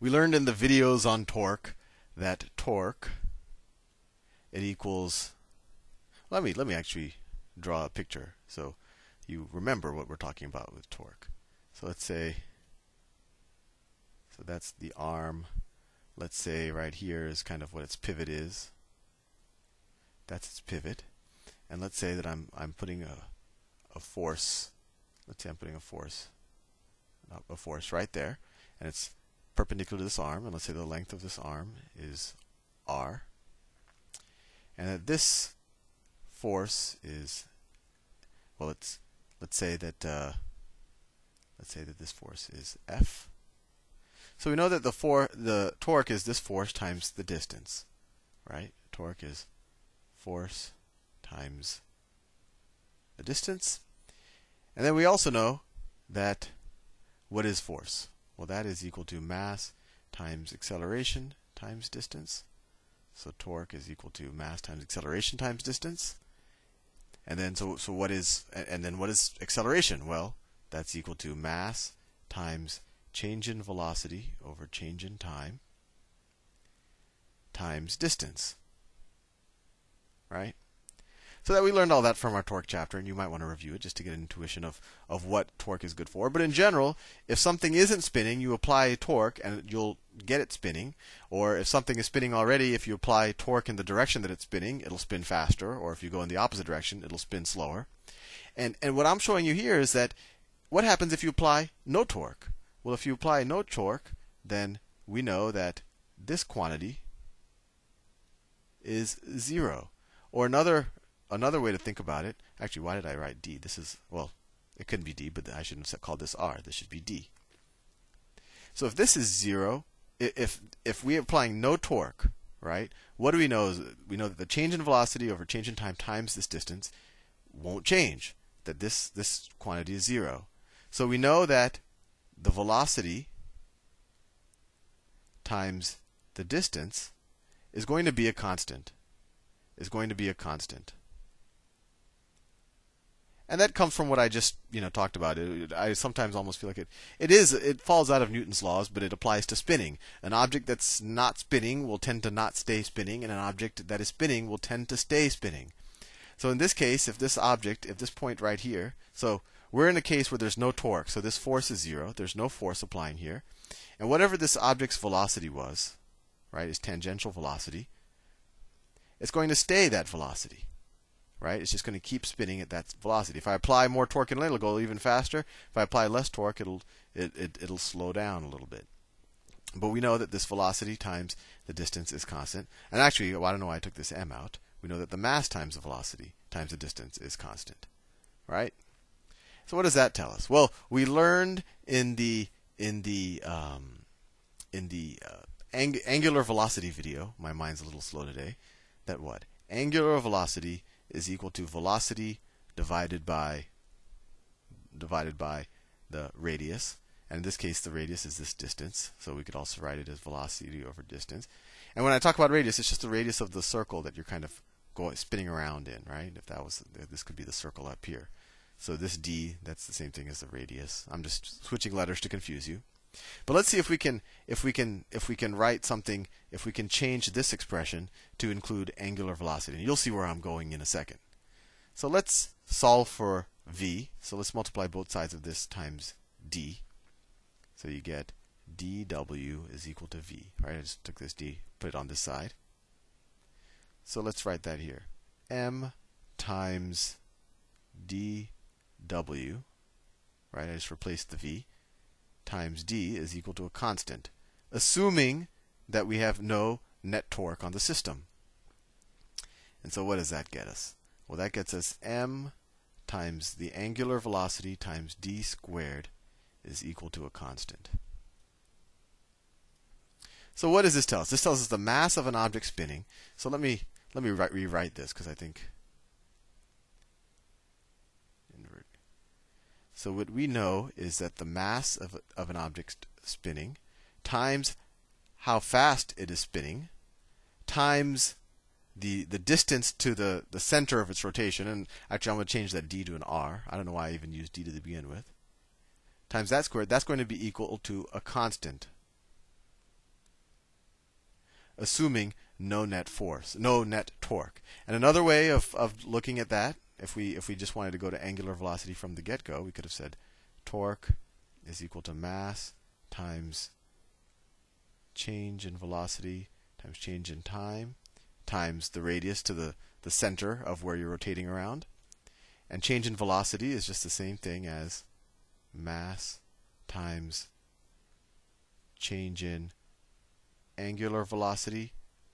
We learned in the videos on torque that torque it equals let me let me actually draw a picture so you remember what we're talking about with torque. So let's say so that's the arm. Let's say right here is kind of what its pivot is. That's its pivot. And let's say that I'm I'm putting a a force. Let's say I'm putting a force a force right there and it's perpendicular to this arm and let's say the length of this arm is r and that this force is well let's let's say that uh, let's say that this force is F. So we know that the for the torque is this force times the distance, right? Torque is force times the distance. And then we also know that what is force? Well, that is equal to mass times acceleration times distance. So torque is equal to mass times acceleration times distance. And then so so what is and then what is acceleration? Well, that's equal to mass times change in velocity over change in time times distance. Right? So that we learned all that from our torque chapter, and you might want to review it just to get an intuition of, of what torque is good for. But in general, if something isn't spinning, you apply torque and you'll get it spinning. Or if something is spinning already, if you apply torque in the direction that it's spinning, it'll spin faster. Or if you go in the opposite direction, it'll spin slower. And and what I'm showing you here is that what happens if you apply no torque? Well, if you apply no torque, then we know that this quantity is zero. Or another another way to think about it, actually, why did I write D? This is, well, it couldn't be D, but I shouldn't called this R. This should be D. So if this is zero, if if we're applying no torque, right? What do we know? Is we know that the change in velocity over change in time times this distance won't change. That this this quantity is zero. So we know that the velocity times the distance is going to be a constant. Is going to be a constant and that comes from what I just you know talked about. It, I sometimes almost feel like it it is it falls out of Newton's laws, but it applies to spinning. An object that's not spinning will tend to not stay spinning, and an object that is spinning will tend to stay spinning. So in this case, if this object, if this point right here, so we're in a case where there's no torque, so this force is zero. There's no force applying here, and whatever this object's velocity was, right, is tangential velocity. It's going to stay that velocity right? It's just going to keep spinning at that velocity. If I apply more torque it, it'll go even faster. If I apply less torque, it'll it, it, it'll slow down a little bit. But we know that this velocity times the distance is constant. And actually, well, I don't know why I took this m out. We know that the mass times the velocity times the distance is constant, right? So what does that tell us? Well, we learned in the in the um, in the uh, ang- angular velocity video. My mind's a little slow today. That what? Angular velocity is equal to velocity divided by divided by the radius. And in this case, the radius is this distance. So we could also write it as velocity over distance. And when I talk about radius, it's just the radius of the circle that you're kind of going spinning around in, right? If that was this could be the circle up here. So this d, that's the same thing as the radius. I'm just switching letters to confuse you. But let's see if we can if we can if we can write something if we can change this expression to include angular velocity. And you'll see where I'm going in a second. So let's solve for v. So let's multiply both sides of this times d. So you get dw is equal to v. Right? I just took this d, put it on this side. So let's write that here. m times dw. Right? I just replaced the v times d is equal to a constant, assuming that we have no net torque on the system. And so what does that get us? Well, that gets us m times the angular velocity times d squared is equal to a constant. So what does this tell us? This tells us the mass of an object spinning. So let me let me write, rewrite this because I think So what we know is that the mass of, of an object spinning times how fast it is spinning times the the distance to the, the center of its rotation, and actually I'm going to change that d to an r. I don't know why I even used d to begin with. Times that squared, that's going to be equal to a constant. assuming no net force, no net torque. And another way of, of looking at that, if we if we just wanted to go to angular velocity from the get-go, we could have said torque is equal to mass times change in velocity times change in time times the radius to the, the center of where you're rotating around. And change in velocity is just the same thing as mass times change in angular velocity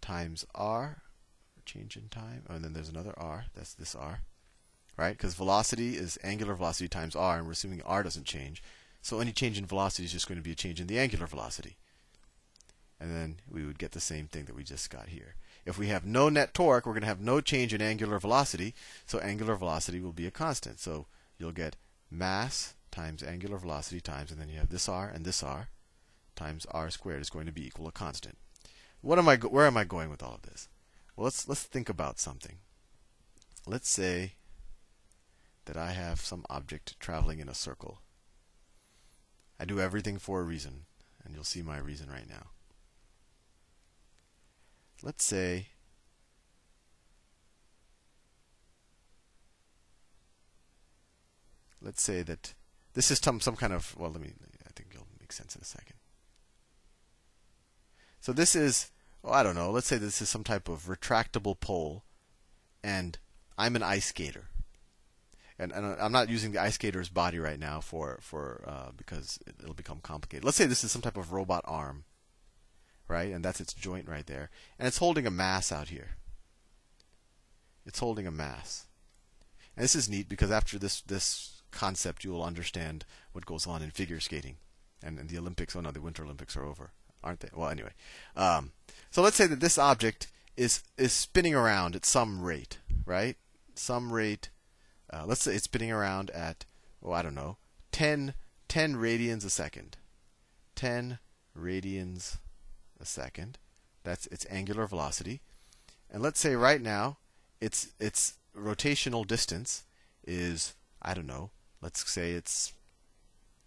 times r, change in time. Oh, and then there's another r. That's this r. Right? Because velocity is angular velocity times r, and we're assuming r doesn't change. So any change in velocity is just going to be a change in the angular velocity. And then we would get the same thing that we just got here. If we have no net torque, we're going to have no change in angular velocity. So angular velocity will be a constant. So you'll get mass times angular velocity times, and then you have this r and this r times r squared is going to be equal to a constant. What am I? Where am I going with all of this? Well, let's let's think about something. Let's say that I have some object traveling in a circle. I do everything for a reason, and you'll see my reason right now. Let's say let's say that this is some some kind of well let me I think it'll make sense in a second. So this is, well, I don't know, let's say this is some type of retractable pole, and I'm an ice skater. And, and I'm not using the ice skater's body right now for, for uh, because it'll become complicated. Let's say this is some type of robot arm, right? And that's its joint right there. And it's holding a mass out here. It's holding a mass. And this is neat because after this, this concept, you will understand what goes on in figure skating. And, and the Olympics, oh no, the Winter Olympics are over aren't they? Well, anyway. Um, so let's say that this object is is spinning around at some rate, right? Some rate. Uh, let's say it's spinning around at, oh, I don't know, 10, 10 radians a second. 10 radians a second. That's its angular velocity. And let's say right now its its rotational distance is I don't know. Let's say it's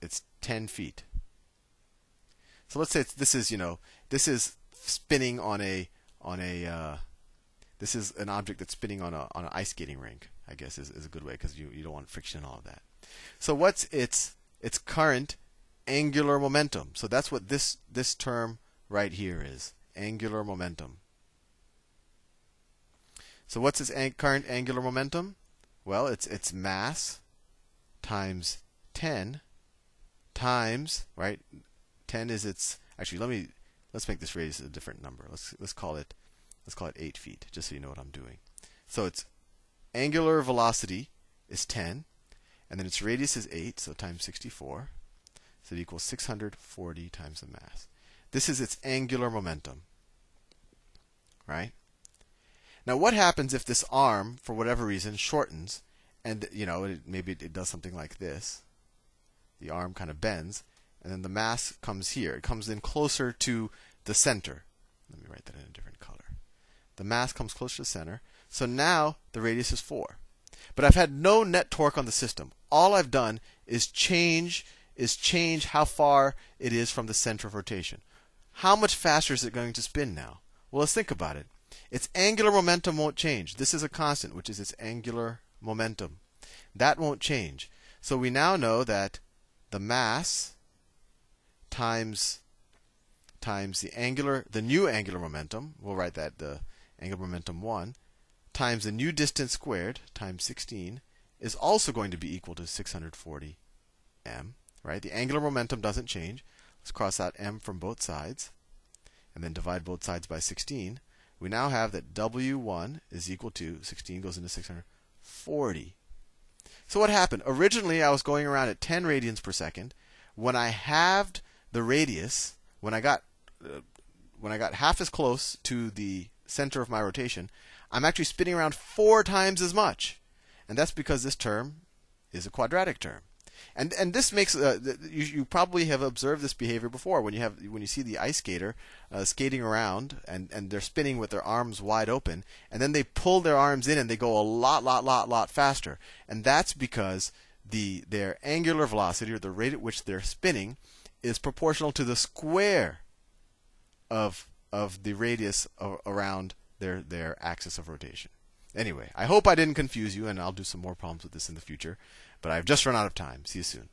it's 10 feet. So let's say this is you know this is spinning on a on a uh, this is an object that's spinning on a on an ice skating rink. I guess is, is a good way because you, you don't want friction and all of that. So what's its its current angular momentum? So that's what this this term right here is angular momentum. So what's its current angular momentum? Well, it's its mass times 10 times right 10 is its actually let me let's make this radius a different number. Let's let's call it let's call it 8 feet just so you know what I'm doing. So its angular velocity is 10 and then its radius is 8 so times 64 so it equals 640 times the mass. This is its angular momentum. Right? Now what happens if this arm for whatever reason shortens and you know it, maybe it does something like this. The arm kind of bends and then the mass comes here. It comes in closer to the center. Let me write that in a different color. The mass comes closer to the center. So now the radius is 4. But I've had no net torque on the system. All I've done is change is change how far it is from the center of rotation. How much faster is it going to spin now? Well, let's think about it. Its angular momentum won't change. This is a constant, which is its angular momentum. That won't change. So we now know that the mass times times the angular the new angular momentum, we'll write that the angular momentum 1 times the new distance squared times 16 is also going to be equal to 640 m, right? The angular momentum doesn't change. Let's cross out m from both sides and then divide both sides by 16. We now have that W1 is equal to 16 goes into 640. So what happened? Originally I was going around at 10 radians per second. When I halved the radius when I got uh, when I got half as close to the center of my rotation, I'm actually spinning around four times as much, and that's because this term is a quadratic term. And and this makes uh, you, you probably have observed this behavior before when you have when you see the ice skater uh, skating around and and they're spinning with their arms wide open and then they pull their arms in and they go a lot lot lot lot faster and that's because the their angular velocity or the rate at which they're spinning is proportional to the square of of the radius around their their axis of rotation. Anyway, I hope I didn't confuse you, and I'll do some more problems with this in the future. But I've just run out of time. See you soon.